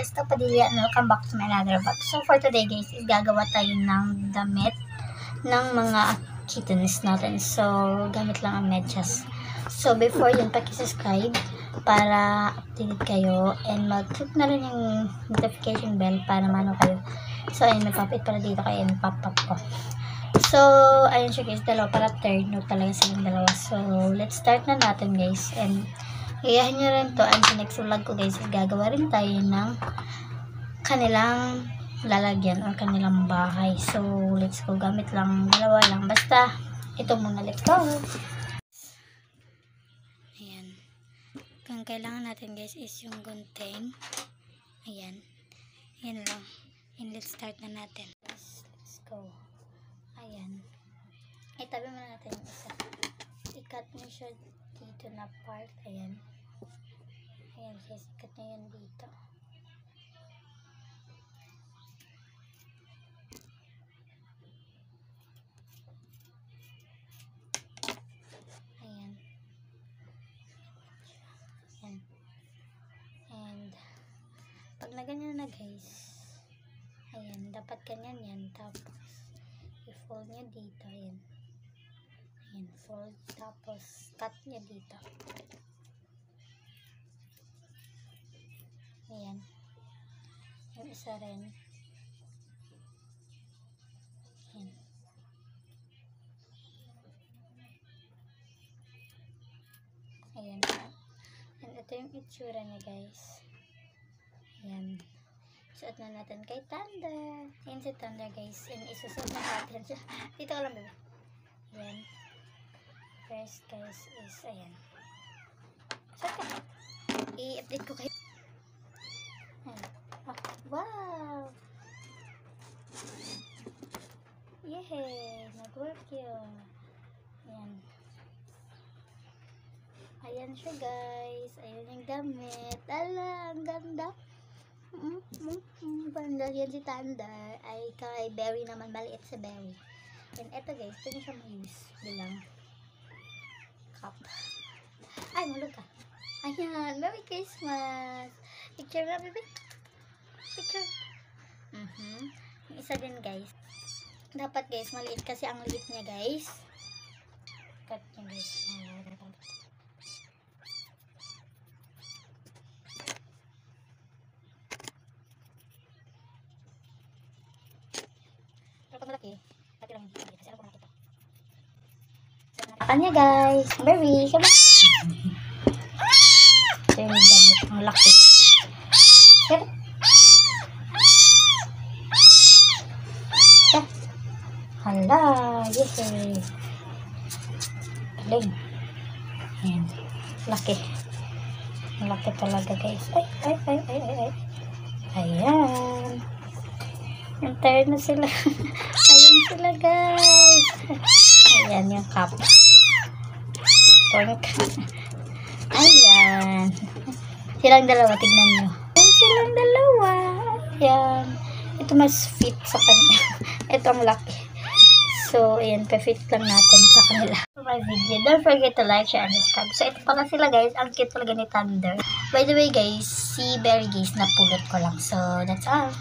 Chesta Padilla and welcome back to my another vlog. So for today guys, is gagawa tayo ng damit ng mga kittens natin. So gamit lang ang medyas. So before yun, paki-subscribe para updated kayo and mag-click na rin yung notification bell para mano kayo. So ayun, may pop-it para dito kayo and pop-up ko. So, ayun siya guys, dalawa para third note talaga silang dalawa. So, let's start na natin guys. And, gayahin nyo rin to. Next vlog ko guys, is gagawa rin tayo ng kanilang lalagyan or kanilang bahay. So, let's go. Gamit lang, dalawa lang. Basta, ito muna. Let's go. Ayan. Kung kailangan natin guys is yung gunting. Ayan. Ayan lang. And let's start na natin. Let's, let's go. Ayan. Itabi muna natin yung isa. I-cut nyo siya dito na part. Ayan. Ayan. I-cut nyo yun dito. Ayan. Ayan. And, pag na ganyan na guys, ayan, dapat ganyan yan. Tapos, i-fold niya dito. Ayan. Ayan, fold. Tapos, cut niya dito. Ayan. Yung isa rin. Ayan. Ayan. And ito yung itsura niya guys. Ayan. Suot na natin kay Thunder. Ayan si Thunder guys. And isusot na natin siya. Dito ka lang bebe. Ayan. First guys is ayan. Suot ka. I-update ko kayo. Yay! Nag-work yun. Ayan. Ayan siya guys. Ayan yung damit. Ala, ang ganda. Mm, mm, mm, banda yan si Thunder. Ay kay Berry naman. Maliit si Berry. And eto guys, ito niya siya ma-use bilang cup. Ay, mulog ka. Ayan, Merry Christmas. Picture na, baby. Picture. Mhm. Yung isa din guys. Dapat guys, maliit kasi ang liit niya guys. Cut niya guys. Ayan. Pero pag malaki, pati lang yung kasi alam ko nakita. Kanya guys, Berry, come on. Ito yung damit, ang laki. Pero, eh, hala, yehey. Galing. Ayan, laki. Laki talaga guys. Ay, ay, ay, ay, ay, ay. Ayan. Ang na sila. Ayan sila, guys. Ayan yung cup. Pork. Ayan. Silang dalawa, tignan nyo. Ayan silang dalawa. Ayan. Ito mas fit sa kanya. Ito ang laki. So, ayan, pa-fit lang natin sa kanila. For my video, don't forget to like, share, and subscribe. So, ito pala sila, guys. Ang cute talaga ni Thunder. By the way, guys, si Berry, guys, napulot ko lang. So, that's all.